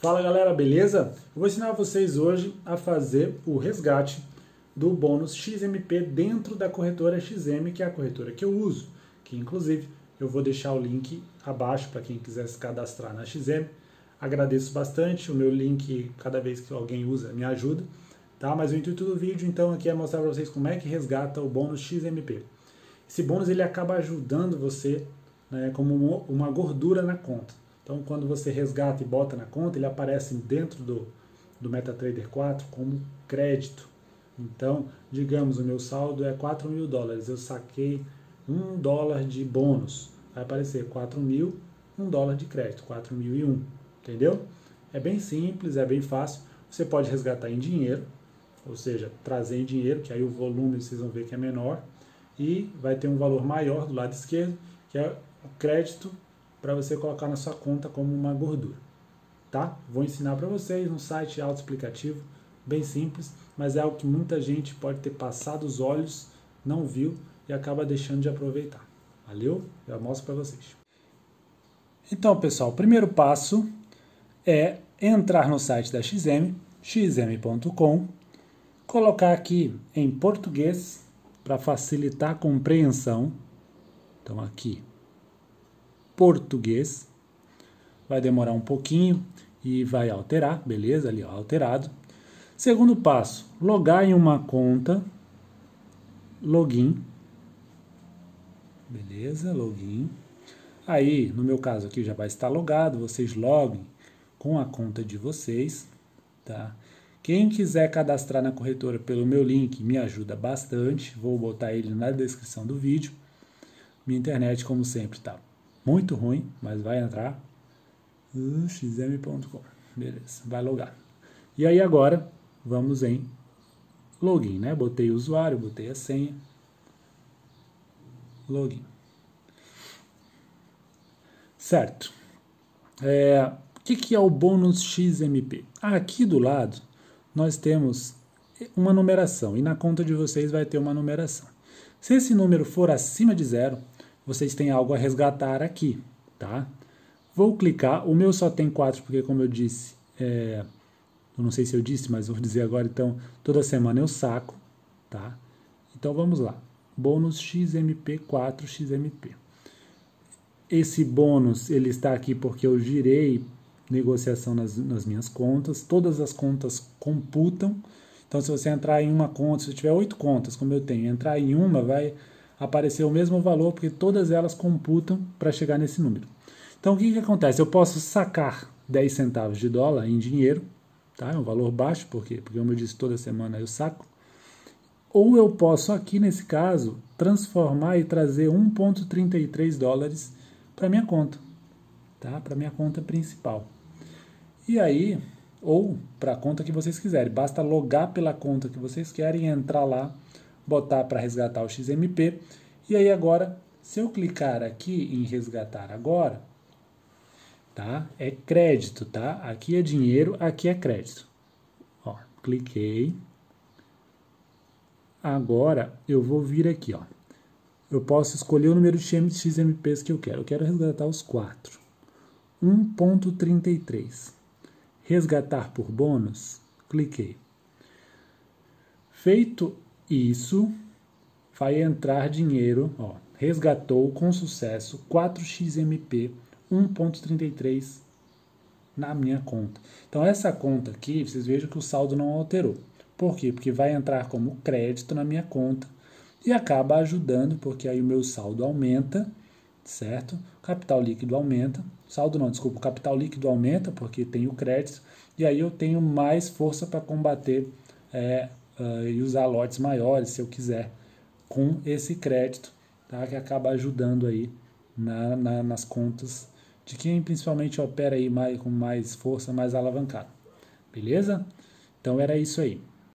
Fala galera, beleza? Eu vou ensinar vocês hoje a fazer o resgate do bônus XMP dentro da corretora XM, que é a corretora que eu uso, que inclusive eu vou deixar o link abaixo para quem quiser se cadastrar na XM. Agradeço bastante, o meu link cada vez que alguém usa me ajuda, tá? Mas o intuito do vídeo então aqui é mostrar para vocês como é que resgata o bônus XMP. Esse bônus ele acaba ajudando você né, como uma gordura na conta. Então, quando você resgata e bota na conta, ele aparece dentro do, do MetaTrader 4 como crédito. Então, digamos, o meu saldo é 4 mil dólares, eu saquei 1 dólar de bônus, vai aparecer 4 mil, 1 dólar de crédito, 4 mil e 1, entendeu? É bem simples, é bem fácil. Você pode resgatar em dinheiro, ou seja, trazer em dinheiro, que aí o volume vocês vão ver que é menor, e vai ter um valor maior do lado esquerdo, que é o crédito para você colocar na sua conta como uma gordura. Tá? Vou ensinar para vocês no site autoexplicativo, bem simples, mas é algo que muita gente pode ter passado os olhos, não viu e acaba deixando de aproveitar. Valeu? Eu mostro para vocês. Então, pessoal, o primeiro passo é entrar no site da XM, xm.com, colocar aqui em português para facilitar a compreensão. Então, aqui, português. Vai demorar um pouquinho e vai alterar, beleza? Ali, ó, alterado. Segundo passo, logar em uma conta, login, beleza? Login. Aí, no meu caso aqui já vai estar logado, vocês loguem com a conta de vocês, tá? Quem quiser cadastrar na corretora pelo meu link me ajuda bastante, vou botar ele na descrição do vídeo. Minha internet, como sempre, tá muito ruim, mas vai entrar. Uh, xm.com. Beleza, vai logar. E aí agora vamos em login, né? Botei o usuário, botei a senha. Login. Certo. É, o que, que é o bônus XMP? Aqui do lado nós temos uma numeração e na conta de vocês vai ter uma numeração. Se esse número for acima de zero, vocês têm algo a resgatar aqui, tá? Vou clicar, o meu só tem quatro, porque como eu disse, é, eu não sei se eu disse, mas vou dizer agora, então, toda semana eu saco, tá? Então vamos lá, bônus XMP4 XMP. Esse bônus, ele está aqui porque eu girei negociação nas, nas minhas contas, todas as contas computam, então se você entrar em uma conta, se tiver oito contas, como eu tenho, entrar em uma vai aparecer o mesmo valor, porque todas elas computam para chegar nesse número. Então, o que, que acontece? Eu posso sacar 10 centavos de dólar em dinheiro, tá? é um valor baixo, por quê? Porque, como eu disse, toda semana eu saco. Ou eu posso, aqui nesse caso, transformar e trazer 1,33 dólares para minha conta, tá? para minha conta principal. E aí, ou para a conta que vocês quiserem, basta logar pela conta que vocês querem, entrar lá botar para resgatar o XMP. E aí agora, se eu clicar aqui em resgatar agora, tá? É crédito, tá? Aqui é dinheiro, aqui é crédito. Ó, cliquei. Agora eu vou vir aqui, ó. Eu posso escolher o número de XMPs que eu quero. Eu quero resgatar os quatro. 1.33. Resgatar por bônus. Cliquei. Feito isso vai entrar dinheiro, ó, resgatou com sucesso 4xMP 1.33 na minha conta. Então essa conta aqui, vocês vejam que o saldo não alterou. Por quê? Porque vai entrar como crédito na minha conta e acaba ajudando, porque aí o meu saldo aumenta, certo? O capital líquido aumenta. Saldo não, desculpa, o capital líquido aumenta porque tem o crédito e aí eu tenho mais força para combater é, uh, e usar lotes maiores, se eu quiser, com esse crédito, tá? que acaba ajudando aí na, na, nas contas de quem principalmente opera aí mais, com mais força, mais alavancado. Beleza? Então era isso aí.